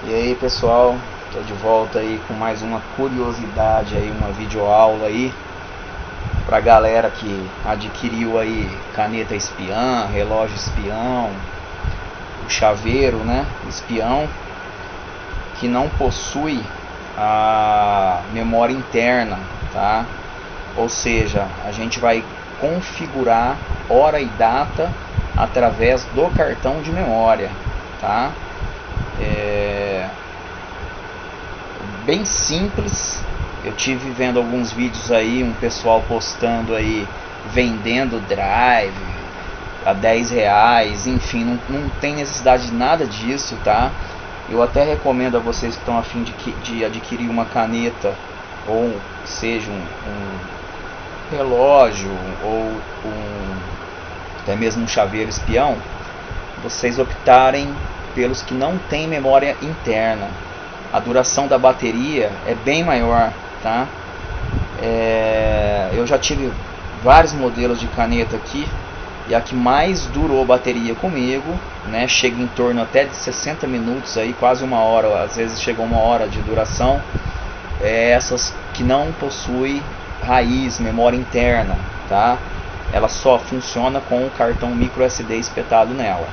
E aí pessoal, tô de volta aí com mais uma curiosidade aí, uma videoaula aí pra galera que adquiriu aí caneta espiã, relógio espião, o chaveiro, né, espião, que não possui a memória interna, tá? Ou seja, a gente vai configurar hora e data através do cartão de memória, tá? É bem simples. Eu tive vendo alguns vídeos aí, um pessoal postando aí vendendo drive a 10 reais, enfim, não, não tem necessidade de nada disso, tá? Eu até recomendo a vocês que estão afim de, de adquirir uma caneta ou seja um, um relógio ou um, até mesmo um chaveiro espião, vocês optarem pelos que não têm memória interna. A duração da bateria é bem maior, tá? É, eu já tive vários modelos de caneta aqui e a que mais durou bateria comigo, né, chega em torno até de 60 minutos aí, quase uma hora, às vezes chega uma hora de duração, é essas que não possui raiz, memória interna, tá? Ela só funciona com o cartão micro SD espetado nela.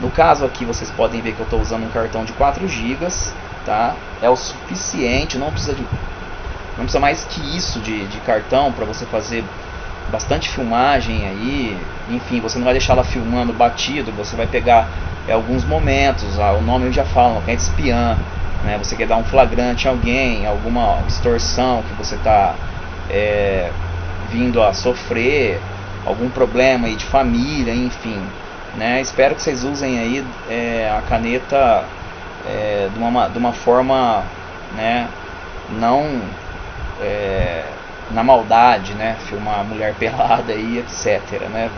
No caso aqui vocês podem ver que eu estou usando um cartão de 4 GB, tá? É o suficiente, não precisa de não precisa mais que isso de, de cartão para você fazer bastante filmagem aí, enfim, você não vai deixar ela filmando batido, você vai pegar é, alguns momentos, ah, o nome já fala, uma caneta espiã, né? Você quer dar um flagrante a alguém, alguma extorsão que você está é, vindo a sofrer, algum problema aí de família, enfim, né? Espero que vocês usem aí é, a caneta é, de, uma, de uma forma, né? Não é, na maldade, né? Filmar mulher pelada aí, etc. Né?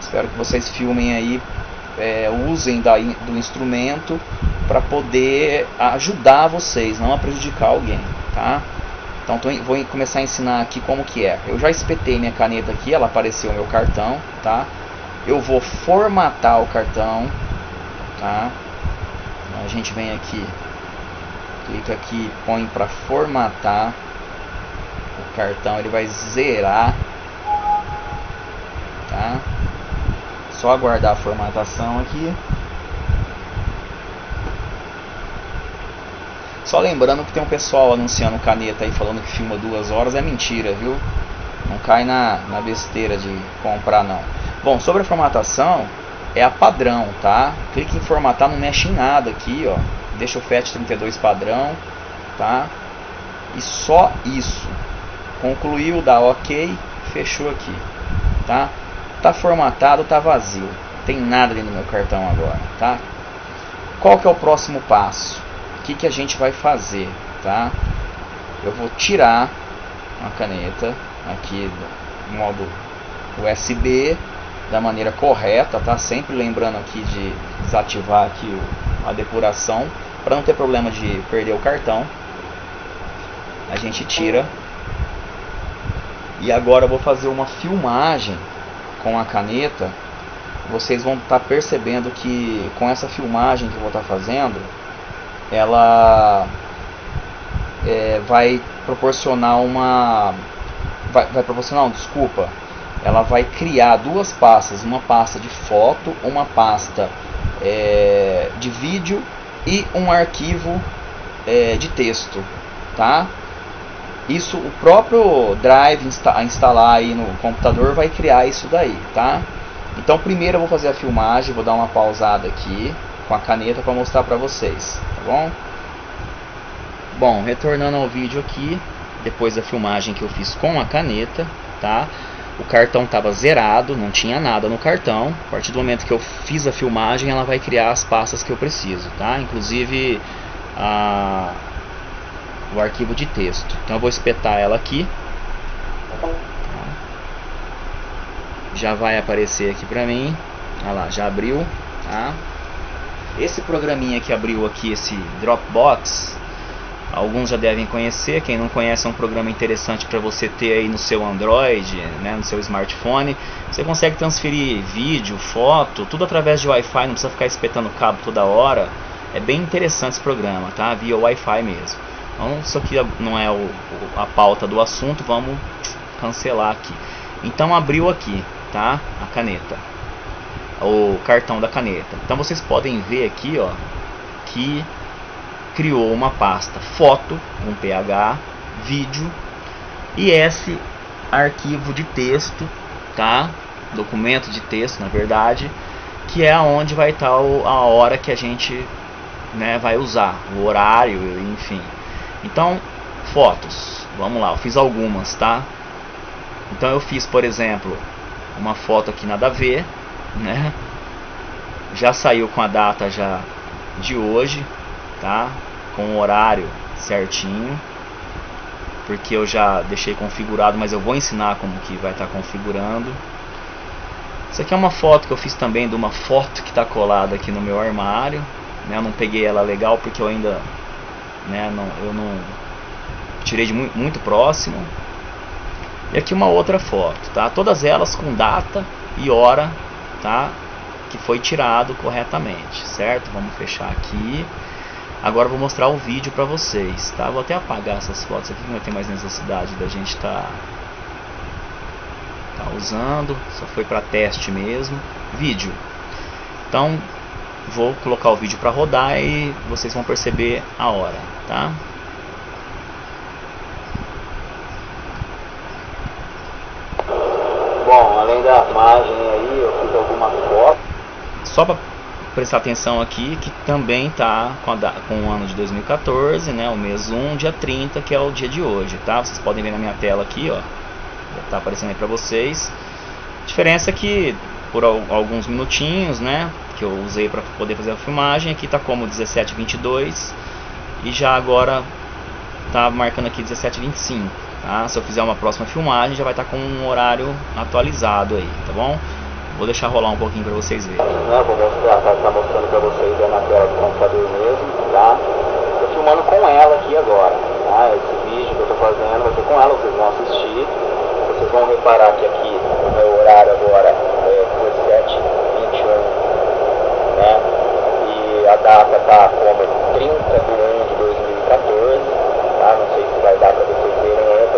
Espero que vocês filmem aí, é, usem da, do instrumento para poder ajudar vocês, não a prejudicar alguém, tá? Então tô, vou começar a ensinar aqui como que é. Eu já espetei minha caneta aqui, ela apareceu meu cartão, tá? Eu vou formatar o cartão, tá? A gente vem aqui, clica aqui, põe para formatar o cartão ele vai zerar tá? Só aguardar a formatação aqui. Só lembrando que tem um pessoal anunciando caneta aí falando que filma duas horas é mentira viu? Não cai na, na besteira de comprar não. Bom sobre a formatação é a padrão tá clique em formatar não mexe em nada aqui ó deixa o FAT32 padrão tá e só isso concluiu, dá ok, fechou aqui, tá? Tá formatado, tá vazio, tem nada ali no meu cartão agora, tá? Qual que é o próximo passo? O que, que a gente vai fazer, tá? Eu vou tirar a caneta aqui do modo USB da maneira correta, tá? Sempre lembrando aqui de desativar aqui a depuração para não ter problema de perder o cartão. A gente tira e agora eu vou fazer uma filmagem com a caneta. Vocês vão estar tá percebendo que com essa filmagem que eu vou estar tá fazendo, ela é, vai proporcionar uma. Vai, vai proporcionar, não, desculpa. Ela vai criar duas pastas, uma pasta de foto, uma pasta é, de vídeo e um arquivo é, de texto, tá? isso o próprio drive insta instalar aí no computador vai criar isso daí, tá? Então primeiro eu vou fazer a filmagem, vou dar uma pausada aqui com a caneta para mostrar para vocês, tá bom? Bom, retornando ao vídeo aqui, depois da filmagem que eu fiz com a caneta, tá? O cartão estava zerado, não tinha nada no cartão. A partir do momento que eu fiz a filmagem, ela vai criar as pastas que eu preciso, tá? Inclusive a o arquivo de texto. Então eu vou espetar ela aqui. Já vai aparecer aqui pra mim. Olha lá, já abriu. Tá? Esse programinha que abriu aqui, esse Dropbox, alguns já devem conhecer. Quem não conhece é um programa interessante para você ter aí no seu Android, né, no seu smartphone. Você consegue transferir vídeo, foto, tudo através de Wi-Fi, não precisa ficar espetando cabo toda hora. É bem interessante esse programa, tá? Via Wi-Fi mesmo. Então, isso aqui não é o, a pauta do assunto, vamos cancelar aqui. Então, abriu aqui, tá? A caneta. O cartão da caneta. Então, vocês podem ver aqui, ó, que criou uma pasta foto, um PH, vídeo e esse arquivo de texto, tá? Documento de texto, na verdade, que é onde vai estar a hora que a gente né, vai usar, o horário, enfim. Então, fotos. Vamos lá, eu fiz algumas, tá? Então eu fiz, por exemplo, uma foto aqui nada a ver, né? Já saiu com a data já de hoje, tá? Com o horário certinho. Porque eu já deixei configurado, mas eu vou ensinar como que vai estar tá configurando. Isso aqui é uma foto que eu fiz também de uma foto que está colada aqui no meu armário. Né? Eu não peguei ela legal porque eu ainda né? Não, eu não tirei de muito, muito próximo. E aqui uma outra foto, tá? Todas elas com data e hora, tá? Que foi tirado corretamente, certo? Vamos fechar aqui. Agora vou mostrar o vídeo para vocês, tá? Vou até apagar essas fotos aqui, não tem mais necessidade da gente estar tá, tá usando. Só foi para teste mesmo. Vídeo. Então, vou colocar o vídeo para rodar e vocês vão perceber a hora, tá? Bom, além da imagem aí, eu fiz algumas fotos. Só para prestar atenção aqui que também tá com, com o ano de 2014, né, o mês 1, dia 30, que é o dia de hoje, tá? Vocês podem ver na minha tela aqui, ó. Tá aparecendo aí para vocês. A diferença é que por alguns minutinhos, né? Que eu usei para poder fazer a filmagem. Aqui está como 17:22 e já agora tá marcando aqui 17:25. Tá? Se eu fizer uma próxima filmagem, já vai estar tá com um horário atualizado aí, tá bom? Vou deixar rolar um pouquinho para vocês verem. Não, vou mostrar, tá, tá mostrando para vocês aí na tela do computador mesmo, tá? Tô filmando com ela aqui agora, tá? Esse vídeo que eu tô fazendo vai ser com ela, vocês vão assistir. Vocês vão reparar que aqui o meu horário agora 17, 21, né? E a data tá como 30 de 1 de 2014, tá? Não sei se vai dar para vocês verem aí,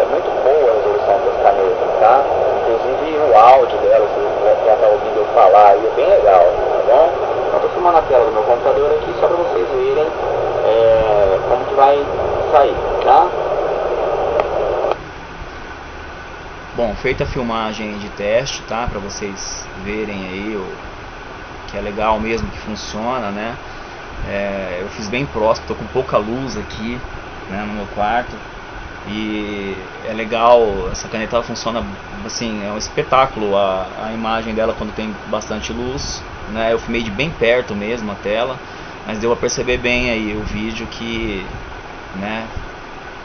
é muito boa a resolução das canetas, tá? Inclusive o áudio dela, se você já tá ouvindo eu falar aí, é bem legal, tá bom? Então tô filmando a tela do meu computador aqui só para vocês verem é, como que vai sair, tá? Bom, feita a filmagem de teste, tá? Para vocês verem aí o que é legal mesmo, que funciona, né? É, eu fiz bem próximo, tô com pouca luz aqui, né, no meu quarto. E é legal, essa caneta funciona assim, é um espetáculo a, a imagem dela quando tem bastante luz, né? Eu filmei de bem perto mesmo a tela, mas deu a perceber bem aí o vídeo que, né,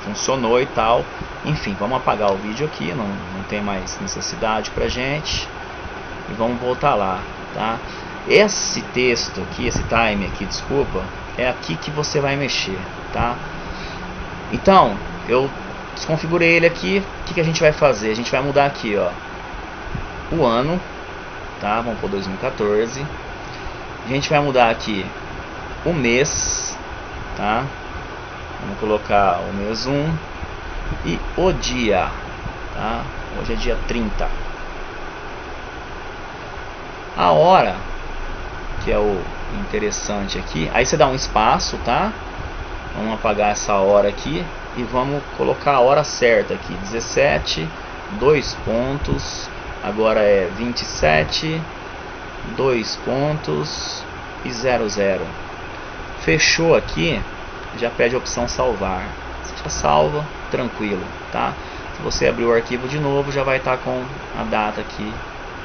funcionou e tal. Enfim, vamos apagar o vídeo aqui, não, não tem mais necessidade pra gente. E vamos voltar lá, tá? Esse texto aqui, esse time aqui, desculpa, é aqui que você vai mexer, tá? Então, eu desconfigurei ele aqui, o que, que a gente vai fazer? A gente vai mudar aqui, ó, o ano, tá? Vamos por 2014. A gente vai mudar aqui o mês, tá? Vamos colocar o mês 1 e o dia, tá? Hoje é dia 30. A hora, que é o interessante aqui, aí você dá um espaço, tá? Vamos apagar essa hora aqui e vamos colocar a hora certa aqui, 17, dois pontos, agora é 27, dois pontos e 00. Fechou aqui, já pede a opção salvar. Você já salva, tranquilo, tá? Se você abrir o arquivo de novo, já vai estar tá com a data aqui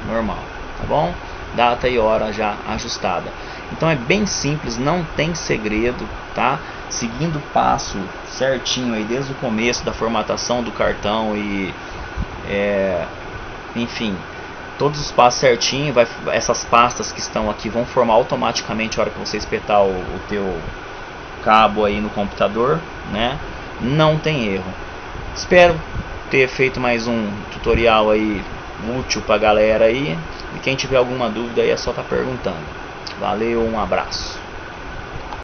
normal, tá bom? Data e hora já ajustada. Então é bem simples, não tem segredo, tá? Seguindo o passo certinho aí desde o começo da formatação do cartão e é, enfim, todos os passos certinho, vai, essas pastas que estão aqui vão formar automaticamente a hora que você espetar o, o teu cabo aí no computador, né? Não tem erro. Espero ter feito mais um tutorial aí útil pra galera aí. E quem tiver alguma dúvida aí é só tá perguntando. Valeu, um abraço.